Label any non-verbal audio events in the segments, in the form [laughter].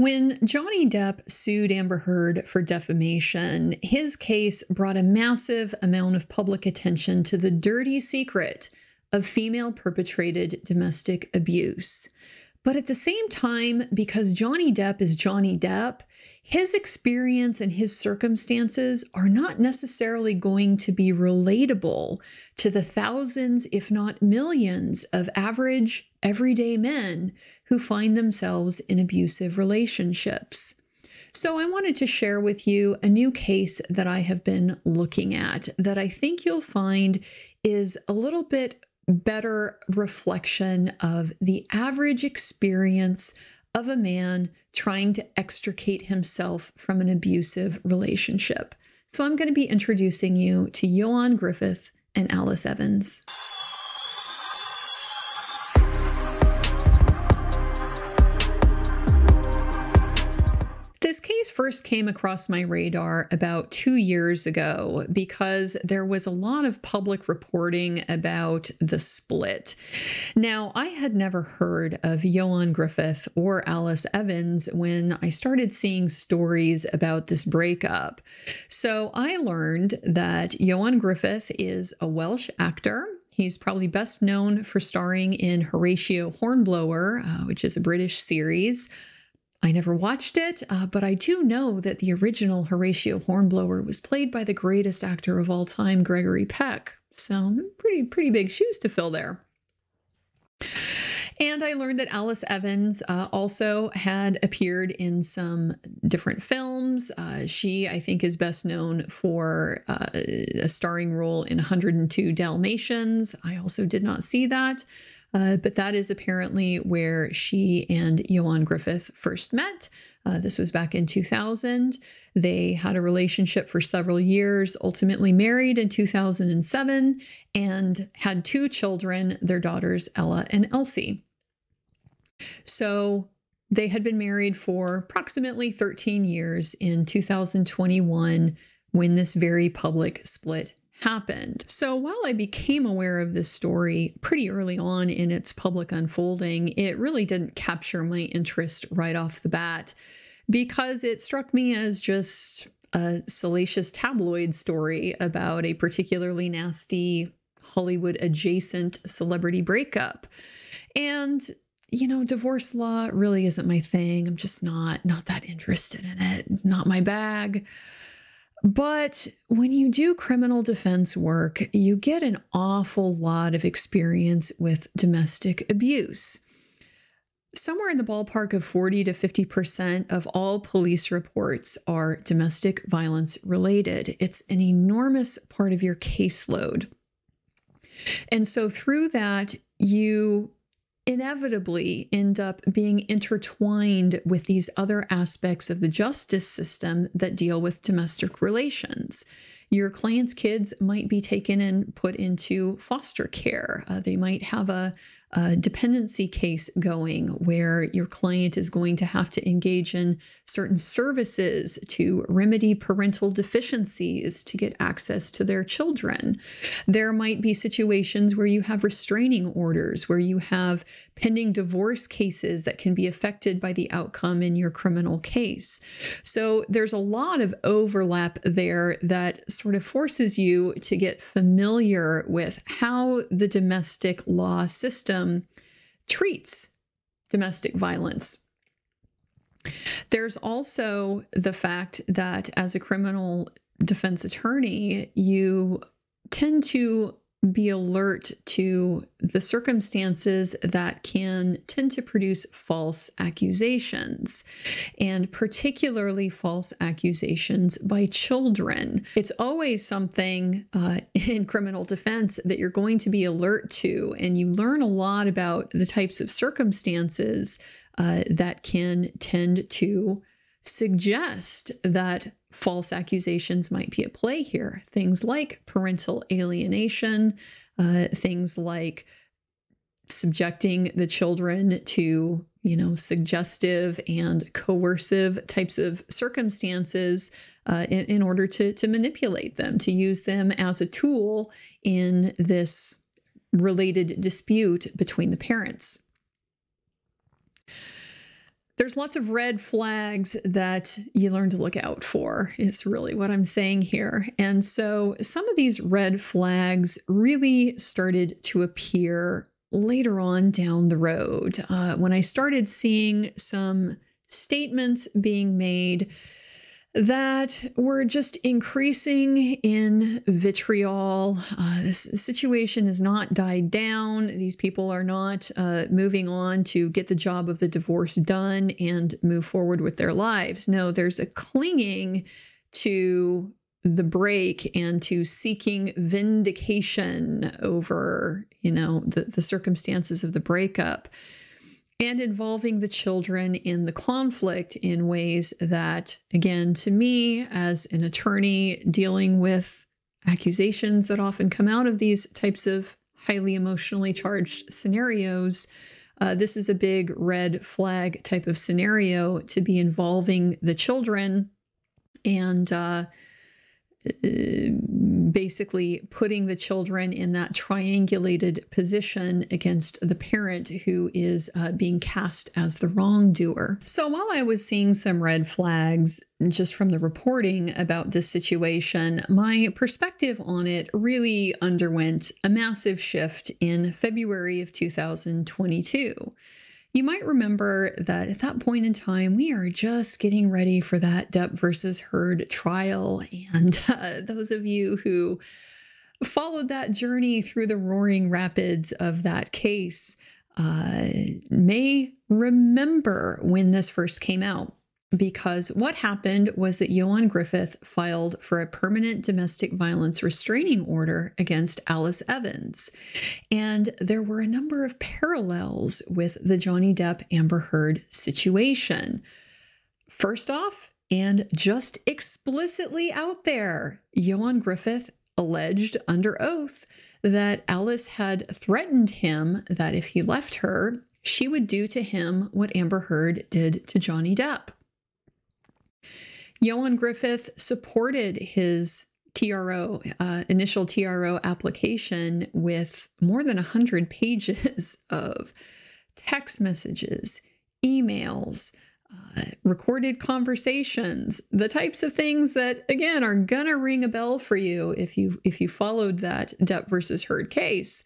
When Johnny Depp sued Amber Heard for defamation, his case brought a massive amount of public attention to the dirty secret of female perpetrated domestic abuse. But at the same time, because Johnny Depp is Johnny Depp, his experience and his circumstances are not necessarily going to be relatable to the thousands, if not millions, of average everyday men who find themselves in abusive relationships. So, I wanted to share with you a new case that I have been looking at that I think you'll find is a little bit better reflection of the average experience of a man trying to extricate himself from an abusive relationship. So, I'm going to be introducing you to Ioan Gruffudd and Alice Evans. This case first came across my radar about two years ago because there was a lot of public reporting about the split. Now, I had never heard of Ioan Gruffudd or Alice Evans when I started seeing stories about this breakup. So I learned that Ioan Gruffudd is a Welsh actor. He's probably best known for starring in Horatio Hornblower, uh, which is a British series. I never watched it, uh, but I do know that the original Horatio Hornblower was played by the greatest actor of all time, Gregory Peck. So, pretty pretty big shoes to fill there. And I learned that Alice Evans uh, also had appeared in some different films. Uh, she, I think, is best known for uh, a starring role in 102 Dalmatians. I also did not see that. Uh, but that is apparently where she and Ioan Gruffudd first met. Uh, this was back in 2000. They had a relationship for several years, ultimately married in 2007, and had two children, their daughters Ella and Elsie. So they had been married for approximately 13 years in 2021 when this very public split happened. So while I became aware of this story pretty early on in its public unfolding, it really didn't capture my interest right off the bat because it struck me as just a salacious tabloid story about a particularly nasty Hollywood adjacent celebrity breakup. And you know, divorce law really isn't my thing. I'm just not not that interested in it. It's not my bag. But when you do criminal defense work, you get an awful lot of experience with domestic abuse. Somewhere in the ballpark of 40 to 50% of all police reports are domestic violence related. It's an enormous part of your caseload. And so, through that, you inevitably end up being intertwined with these other aspects of the justice system that deal with domestic relations. Your client's kids might be taken and put into foster care. Uh, they might have a a dependency case going where your client is going to have to engage in certain services to remedy parental deficiencies to get access to their children. There might be situations where you have restraining orders, where you have pending divorce cases that can be affected by the outcome in your criminal case. So there's a lot of overlap there that sort of forces you to get familiar with how the domestic law system system treats domestic violence. There's also the fact that as a criminal defense attorney, you tend to be alert to the circumstances that can tend to produce false accusations, and particularly false accusations by children. It's always something uh, [laughs] in criminal defense that you're going to be alert to, and you learn a lot about the types of circumstances uh, that can tend to suggest that false accusations might be at play here. Things like parental alienation, uh, things like subjecting the children to you know suggestive and coercive types of circumstances uh, in, in order to to manipulate them to use them as a tool in this related dispute between the parents there's lots of red flags that you learn to look out for, is really what I'm saying here. And so some of these red flags really started to appear later on down the road uh, when I started seeing some statements being made that were just increasing in vitriol. Uh, this situation has not died down. These people are not uh, moving on to get the job of the divorce done and move forward with their lives. No, there's a clinging to the break and to seeking vindication over, you know, the, the circumstances of the breakup and involving the children in the conflict in ways that, again, to me, as an attorney dealing with accusations that often come out of these types of highly emotionally charged scenarios, uh, this is a big red flag type of scenario to be involving the children and uh, basically putting the children in that triangulated position against the parent who is uh, being cast as the wrongdoer. So while I was seeing some red flags just from the reporting about this situation, my perspective on it really underwent a massive shift in February of 2022. You might remember that at that point in time, we are just getting ready for that Depp versus Heard trial. And [laughs] uh, those of you who followed that journey through the roaring rapids of that case uh, may remember when this first came out because what happened was that Ioan Gruffudd filed for a permanent domestic violence restraining order against Alice Evans. And there were a number of parallels with the Johnny Depp Amber Heard situation. First off, and just explicitly out there, Ioan Gruffudd alleged under oath that Alice had threatened him that if he left her, she would do to him what Amber Heard did to Johnny Depp. Ioan Gruffudd supported his TRO, uh, initial TRO application with more than 100 [laughs] pages of text messages, emails, uh, recorded conversations, the types of things that again are gonna ring a bell for you if you if you followed that Depp versus Heard case.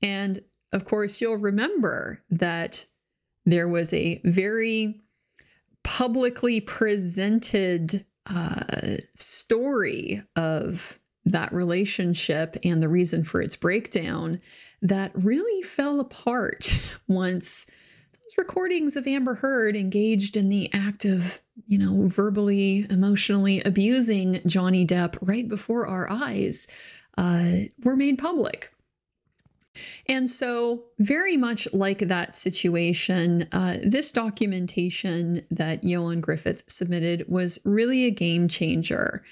And of course, you'll remember that there was a very publicly presented uh, story of that relationship and the reason for its breakdown that really fell apart [laughs] once those recordings of Amber Heard engaged in the act of, you know, verbally, emotionally abusing Johnny Depp right before our eyes uh, were made public. And so, very much like that situation, uh, this documentation that Ioan Gruffudd submitted was really a game changer.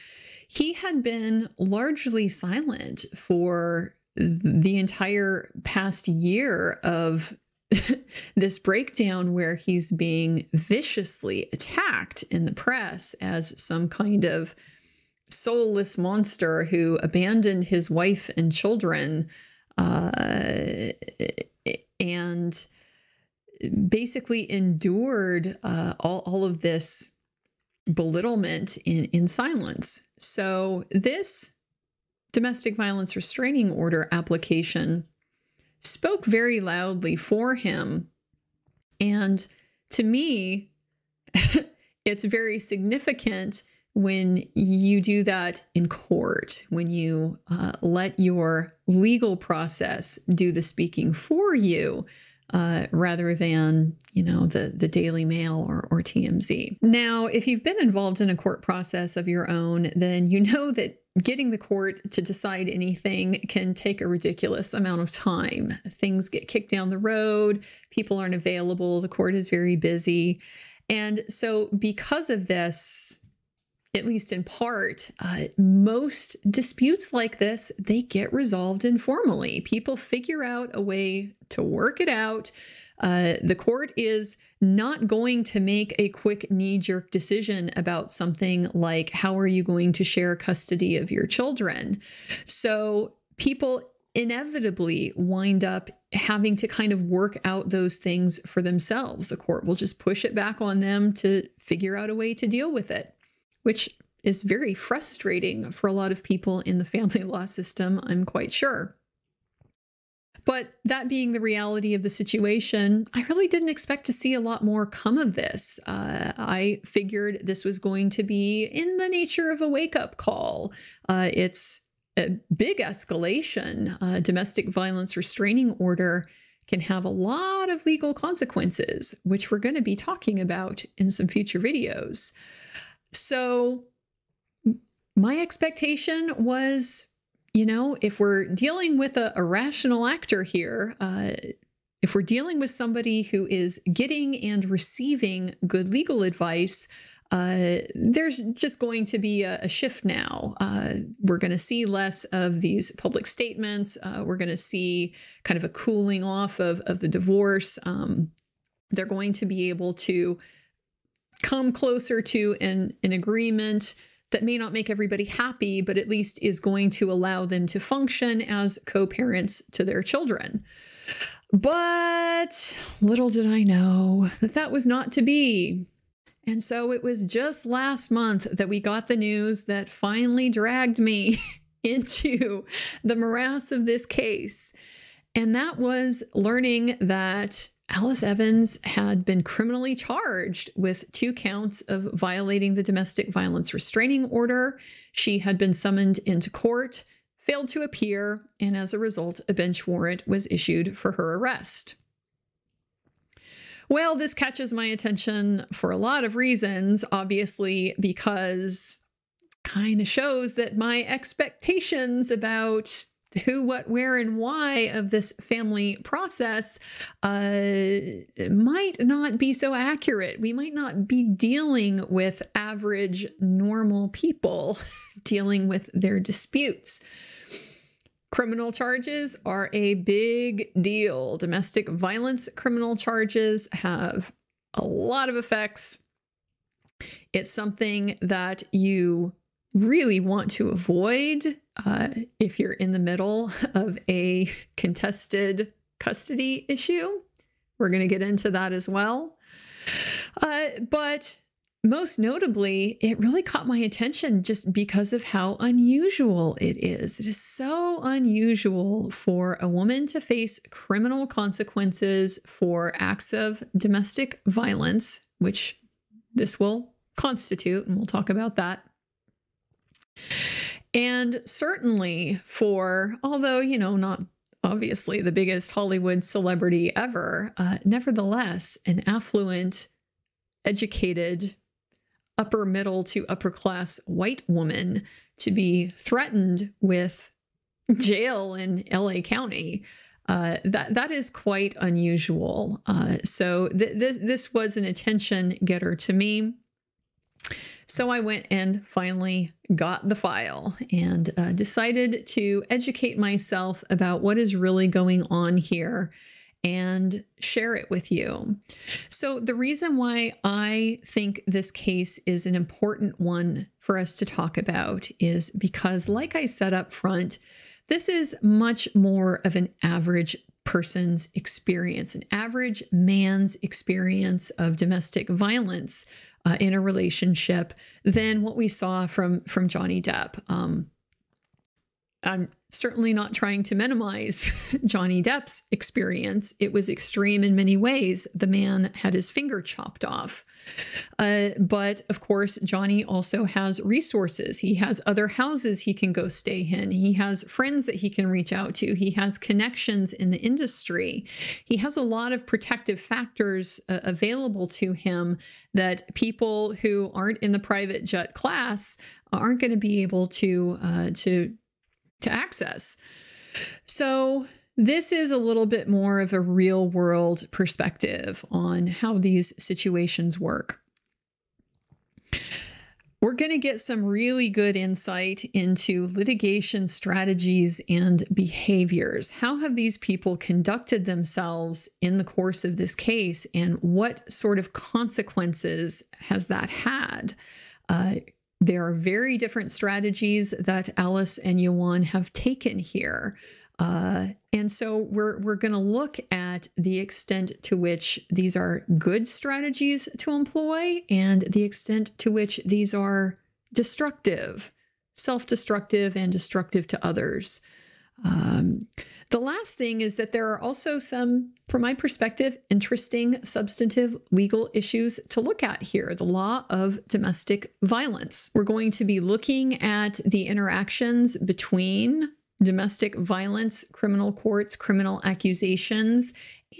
He had been largely silent for the entire past year of [laughs] this breakdown where he's being viciously attacked in the press as some kind of soulless monster who abandoned his wife and children uh, and basically endured uh, all, all of this belittlement in, in silence. So, this domestic violence restraining order application spoke very loudly for him. And to me, [laughs] it's very significant when you do that in court, when you uh, let your legal process do the speaking for you, uh, rather than you know the the Daily Mail or, or TMZ. Now, if you've been involved in a court process of your own, then you know that getting the court to decide anything can take a ridiculous amount of time. Things get kicked down the road, people aren't available, the court is very busy. And so, because of this, at least in part, uh, most disputes like this, they get resolved informally. People figure out a way to work it out. Uh, the court is not going to make a quick knee jerk decision about something like how are you going to share custody of your children. So people inevitably wind up having to kind of work out those things for themselves. The court will just push it back on them to figure out a way to deal with it, which is very frustrating for a lot of people in the family [laughs] law system, I'm quite sure. But that being the reality of the situation, I really didn't expect to see a lot more come of this. Uh, I figured this was going to be in the nature of a wake up call. Uh, it's a big escalation. Uh, domestic violence restraining order can have a lot of legal consequences, which we're going to be talking about in some future videos. So, my expectation was you know, if we're dealing with a, a rational actor here, uh, if we're dealing with somebody who is getting and receiving good legal advice, uh, there's just going to be a, a shift now. Uh, we're going to see less of these public statements. Uh, we're going to see kind of a cooling off of, of the divorce. Um, they're going to be able to come closer to an, an agreement that may not make everybody happy, but at least is going to allow them to function as co parents to their children. But little did I know that that was not to be. And so it was just last month that we got the news that finally dragged me [laughs] into the morass of this case. And that was learning that Alice Evans had been criminally charged with two counts of violating the domestic violence restraining order. She had been summoned into court, failed to appear, and as a result, a bench warrant was issued for her arrest. Well, this catches my attention for a lot of reasons, obviously, because kind of shows that my expectations about [laughs] who, what, where, and why of this family process uh, might not be so accurate. We might not be dealing with average, normal people [laughs] dealing with their disputes. Criminal charges are a big deal. Domestic violence criminal charges have a lot of effects. It's something that you really want to avoid uh, if you're in the middle of a contested custody issue. We're going to get into that as well. Uh, but most notably, it really caught my attention just because of how unusual it is. It is so unusual for a woman to face criminal consequences for acts of domestic violence, which this will constitute, and we'll talk about that and certainly for, although, you know, not obviously the biggest Hollywood celebrity ever, uh, nevertheless, an affluent, educated, upper middle to upper class white woman to be threatened with jail in LA County. Uh, that that is quite unusual. Uh, so th- this this was an attention getter to me. So I went and finally got the file and uh, decided to educate myself about what is really going on here and share it with you. So, the reason why I think this case is an important one for us to talk about is because, like I said up front, this is much more of an average person's experience, an average man's experience of domestic violence uh, in a relationship than what we saw from from Johnny Depp. Um, I'm certainly not trying to minimize [laughs] Johnny Depp's experience. It was extreme in many ways. The man had his finger chopped off. Uh, but of course, Johnny also has resources. He has other houses he can go stay in. He has friends that he can reach out to. He has connections in the industry. He has a lot of protective factors uh, available to him that people who aren't in the private jet class aren't going to be able to uh, to to access. So this is a little bit more of a real world perspective on how these situations work. We're going to get some really good insight into litigation strategies and behaviors. How have these people conducted themselves in the course of this case, and what sort of consequences has that had? Uh, there are very different strategies that Alice and Ioan have taken here. Uh, and so we're we're going to look at the extent to which these are good strategies to employ and the extent to which these are destructive, self-destructive, and destructive to others. Um, the last thing is that there are also some, from my perspective, interesting substantive legal issues to look at here. The law of domestic violence. We're going to be looking at the interactions between domestic violence, criminal courts, criminal accusations,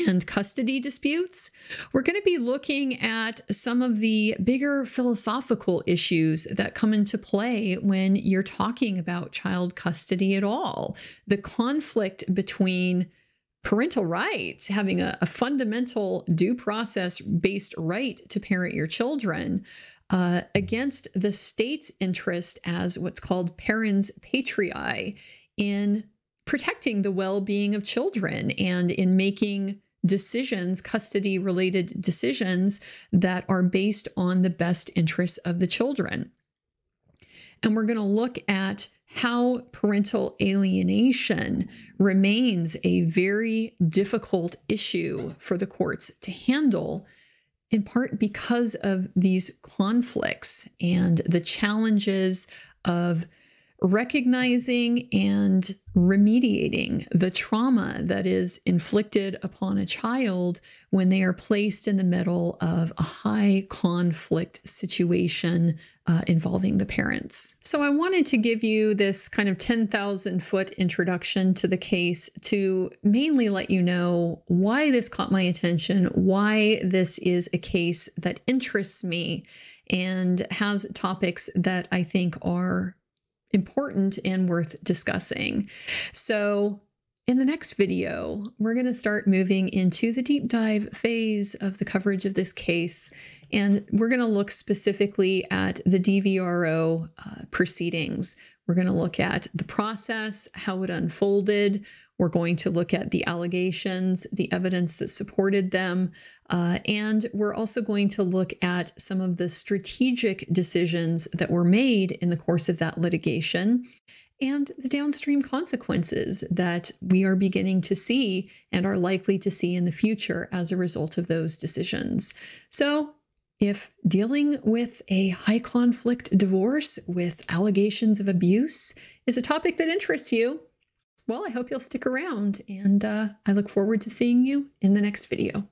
and custody disputes. We're going to be looking at some of the bigger philosophical issues that come into play when you're talking about child custody at all. The conflict between parental rights, having a, a fundamental due process based right to parent your children. Uh, against the state's interest as what's called parens patriae in protecting the well being of children and in making decisions, custody related decisions that are based on the best interests of the children. And we're going to look at how parental alienation remains a very difficult issue for the courts to handle, in part because of these conflicts and the challenges of recognizing and remediating the trauma that is inflicted upon a child when they are placed in the middle of a high conflict situation uh, involving the parents. So, I wanted to give you this kind of 10,000 foot introduction to the case to mainly let you know why this caught my attention, why this is a case that interests me and has topics that I think are important and worth discussing. So, in the next video, we're going to start moving into the deep dive phase of the coverage of this case. And we're going to look specifically at the DVRO uh, proceedings. We're going to look at the process, how it unfolded, we're going to look at the allegations, the evidence that supported them, uh, and we're also going to look at some of the strategic decisions that were made in the course of that litigation and the downstream consequences that we are beginning to see and are likely to see in the future as a result of those decisions. So, if dealing with a high conflict divorce with allegations of abuse is a topic that interests you, well, I hope you'll stick around and uh, I look forward to seeing you in the next video.